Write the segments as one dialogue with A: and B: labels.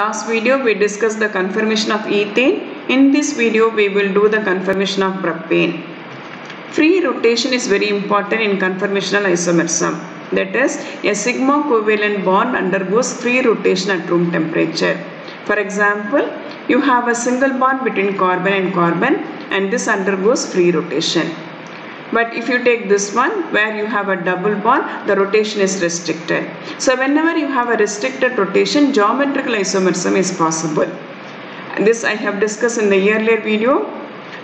A: Last video we discussed the conformation of ethane. In this video we will do the conformation of propane. Free rotation is very important in conformational isomerism. That is, a sigma covalent bond undergoes free rotation at room temperature. For example, you have a single bond between carbon and carbon and this undergoes free rotation. But if you take this one where you have a double bond, the rotation is restricted. So whenever you have a restricted rotation, geometrical isomerism is possible. This I have discussed in the earlier video.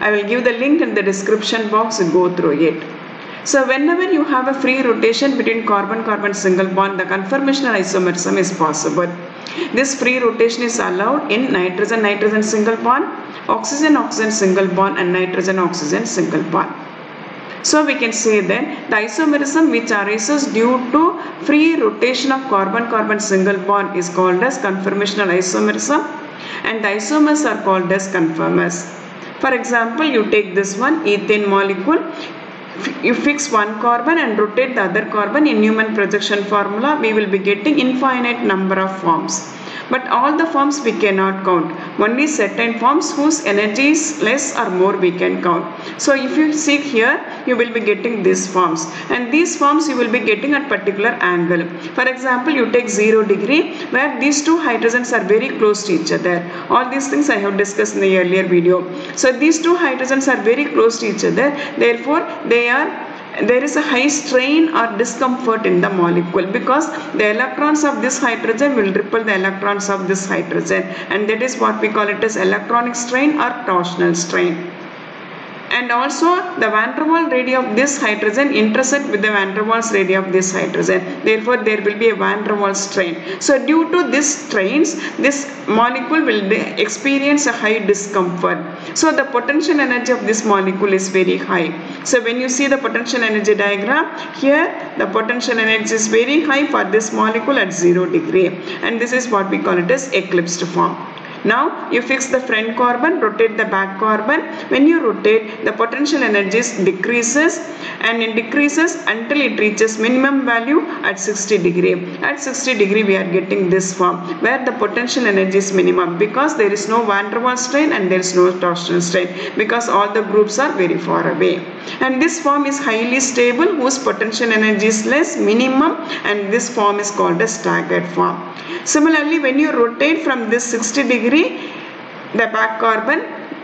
A: I will give the link in the description box, go through it. So whenever you have a free rotation between carbon-carbon single bond, the conformational isomerism is possible. This free rotation is allowed in nitrogen-nitrogen single bond, oxygen-oxygen single bond and nitrogen-oxygen single bond. So we can say that the isomerism which arises due to free rotation of carbon-carbon single bond is called as conformational isomerism and the isomers are called as conformers. For example, you take this one ethane molecule, you fix one carbon and rotate the other carbon in Newman projection formula, we will be getting infinite number of forms but all the forms we cannot count. Only certain forms whose energy is less or more we can count. So if you see here you will be getting these forms. And these forms you will be getting at particular angle. For example you take 0 degree where these two hydrogens are very close to each other. All these things I have discussed in the earlier video. So these two hydrogens are very close to each other. Therefore they are there is a high strain or discomfort in the molecule because the electrons of this hydrogen will repel the electrons of this hydrogen. And that is what we call it as electronic strain or torsional strain and also the van der Waals radius of this hydrogen intersect with the van der Waals radius of this hydrogen. Therefore, there will be a van der Waals strain. So, due to this strains, this molecule will experience a high discomfort. So, the potential energy of this molecule is very high. So, when you see the potential energy diagram, here the potential energy is very high for this molecule at 0 degree and this is what we call it as eclipsed form. Now you fix the front carbon, rotate the back carbon. When you rotate, the potential energies decreases and it decreases until it reaches minimum value at 60 degree. At 60 degree we are getting this form where the potential energy is minimum because there is no van der Waals strain and there is no torsional strain because all the groups are very far away. And this form is highly stable whose potential energy is less minimum and this form is called a staggered form. Similarly, when you rotate from this 60 degree, the back carbon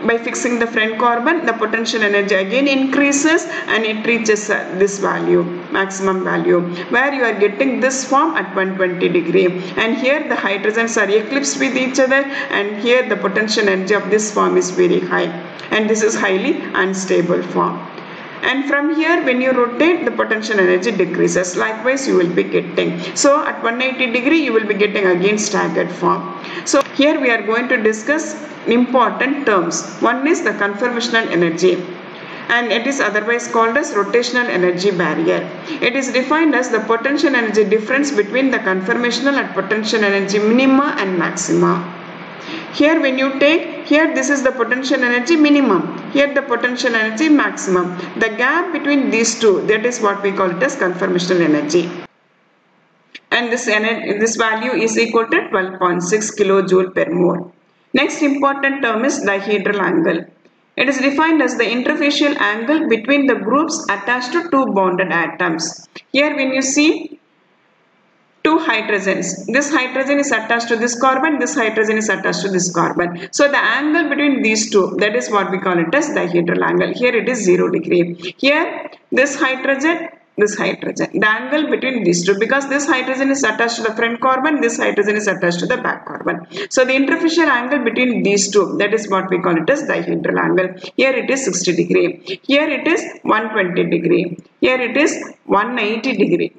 A: by fixing the front carbon the potential energy again increases and it reaches uh, this value maximum value where you are getting this form at 120 degree. And here the hydrogens are eclipsed with each other and here the potential energy of this form is very high. And this is highly unstable form and from here when you rotate the potential energy decreases. Likewise you will be getting. So at 180 degree you will be getting again staggered form. So here we are going to discuss important terms. One is the conformational energy. And it is otherwise called as rotational energy barrier. It is defined as the potential energy difference between the conformational and potential energy minima and maxima. Here when you take, here this is the potential energy minimum, here the potential energy maximum. The gap between these two, that is what we call it as conformational energy. And this, energy, this value is equal to 12.6 kilojoule per mole. Next important term is dihedral angle. It is defined as the interfacial angle between the groups attached to two bonded atoms. Here when you see two hydrogens, this hydrogen is attached to this carbon, this hydrogen is attached to this carbon. So the angle between these two, that is what we call it as dihedral angle. Here it is 0 degree. Here this hydrogen this hydrogen. The angle between these two because this hydrogen is attached to the front carbon this hydrogen is attached to the back carbon. So the interfacial angle between these two that is what we call it as dihedral angle. Here it is 60 degree. Here it is 120 degree. Here it is 180 degree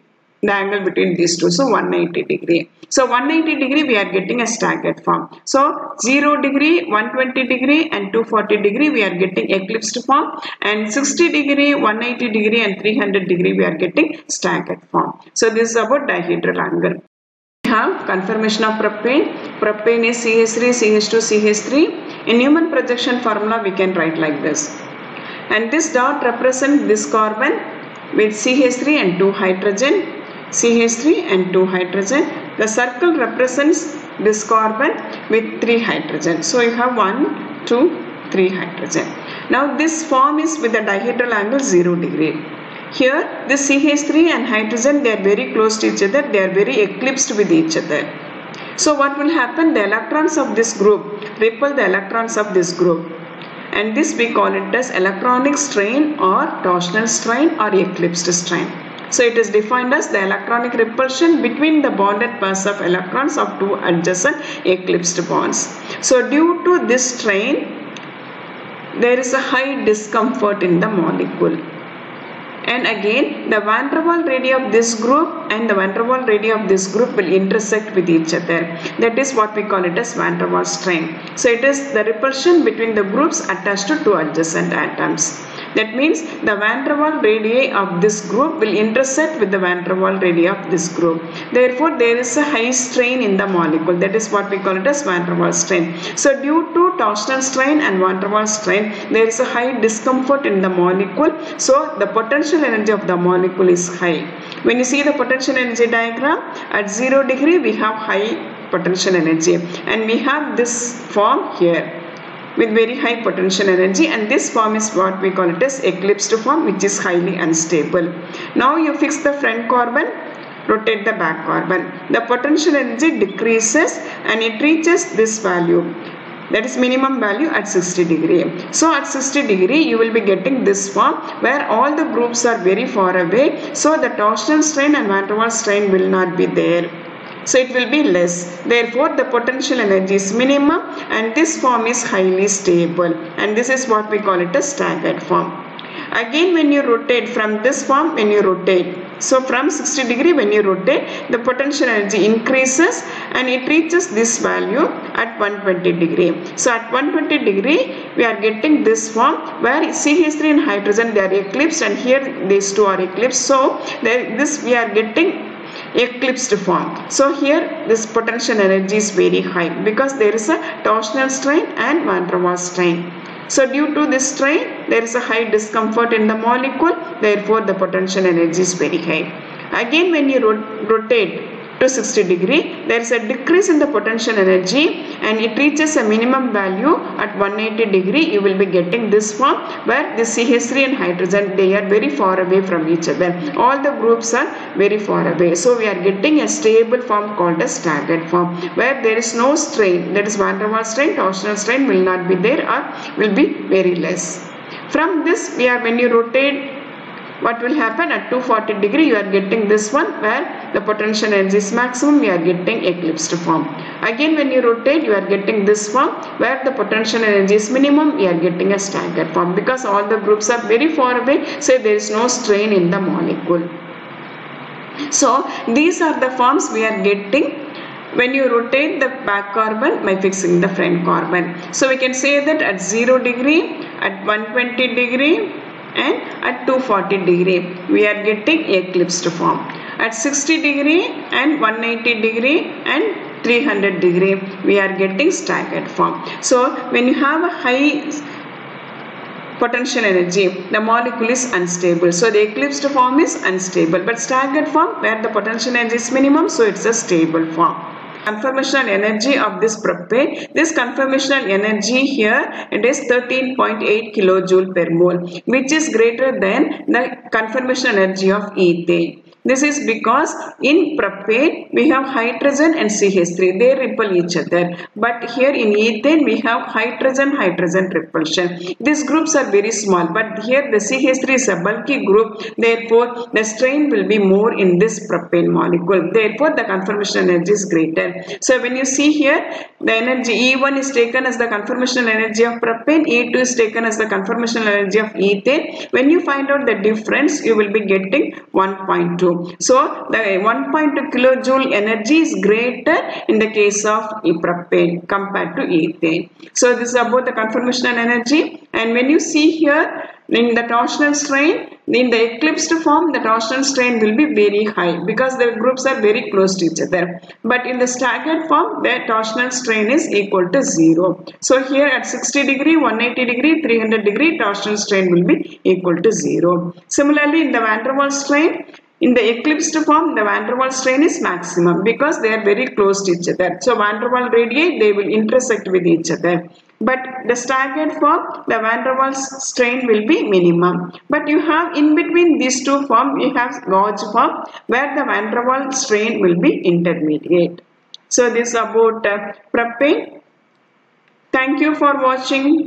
A: the angle between these two. So 180 degree. So 180 degree we are getting a staggered form. So 0 degree 120 degree and 240 degree we are getting eclipsed form. And 60 degree 180 degree and 300 degree we are getting staggered form. So this is about dihedral angle. We have conformation of propane. Propane is ch3 ch2 ch3 in Newman projection formula we can write like this. And this dot represent this carbon with CH3 and 2 hydrogen CH3 and 2 hydrogen. The circle represents this carbon with 3 hydrogen. So you have 1, 2, 3 hydrogen. Now this form is with the dihedral angle 0 degree. Here the CH3 and hydrogen they are very close to each other. They are very eclipsed with each other. So what will happen? The electrons of this group repel the electrons of this group and this we call it as electronic strain or torsional strain or eclipsed strain. So it is defined as the electronic repulsion between the bonded pairs of electrons of two adjacent eclipsed bonds. So due to this strain, there is a high discomfort in the molecule. And again the van der Waal radii of this group and the van der Waal radii of this group will intersect with each other. That is what we call it as van der Waal strain. So it is the repulsion between the groups attached to two adjacent atoms that means the van der Waal radii of this group will intersect with the van der Waal radii of this group. Therefore there is a high strain in the molecule. That is what we call it as van der Waal strain. So due to torsional strain and van der Waal strain there is a high discomfort in the molecule. So the potential energy of the molecule is high. When you see the potential energy diagram, at 0 degree we have high potential energy. And we have this form here with very high potential energy and this form is what we call it as eclipsed form which is highly unstable. Now you fix the front carbon rotate the back carbon. The potential energy decreases and it reaches this value that is minimum value at 60 degree. So at 60 degree you will be getting this form where all the groups are very far away. So the torsional strain and van der Waals strain will not be there. So it will be less. Therefore the potential energy is minimum and this form is highly stable and this is what we call it a staggered form. Again when you rotate from this form when you rotate so from 60 degree when you rotate the potential energy increases and it reaches this value at 120 degree. So at 120 degree we are getting this form where CH3 and hydrogen they are eclipsed and here these two are eclipsed. So this we are getting eclipsed form. So here this potential energy is very high because there is a torsional strain and van der Waals strain. So due to this strain, there is a high discomfort in the molecule, therefore the potential energy is very high. Again when you rot rotate to 60 degree. There is a decrease in the potential energy and it reaches a minimum value at 180 degree. You will be getting this form where the CH3 and hydrogen they are very far away from each other. All the groups are very far away. So we are getting a stable form called a staggered form where there is no strain. That is van der Waals strain torsional strain will not be there or will be very less. From this we are when you rotate what will happen at 240 degree you are getting this one where the potential energy is maximum you are getting eclipsed form. Again when you rotate you are getting this one where the potential energy is minimum you are getting a staggered form because all the groups are very far away so there is no strain in the molecule. So these are the forms we are getting. When you rotate the back carbon by fixing the front carbon. So we can say that at 0 degree, at 120 degree and at 240 degree. We are getting eclipsed form. At 60 degree and 180 degree and 300 degree we are getting staggered form. So when you have a high potential energy the molecule is unstable. So the eclipsed form is unstable. But staggered form where the potential energy is minimum so it's a stable form conformational energy of this propane. This conformational energy here it is 13.8 kilojoule per mole which is greater than the conformational energy of ethane. This is because in propane we have hydrogen and CH3 they repel each other. But here in ethane we have hydrogen hydrogen repulsion. These groups are very small but here the CH3 is a bulky group. Therefore the strain will be more in this propane molecule. Therefore the conformational energy is greater. So when you see here the energy E1 is taken as the conformational energy of propane. E2 is taken as the conformational energy of ethane. When you find out the difference you will be getting 1.2 so the 1.2 kilojoule energy is greater in the case of propane compared to ethane. So this is about the conformational energy. And when you see here in the torsional strain in the eclipsed form the torsional strain will be very high because the groups are very close to each other. But in the staggered form the torsional strain is equal to 0 so here at 60 degree 180 degree 300 degree torsional strain will be equal to 0 similarly in the van der Waals strain In the eclipsed form, the van der Waals strain is maximum because they are very close to each other. So van der Waals radii, they will intersect with each other. But the staggered form, the van der Waals strain will be minimum. But you have in between these two form, you have gauche form where the van der Waals strain will be intermediate. So this is about uh, propane. Thank you for watching.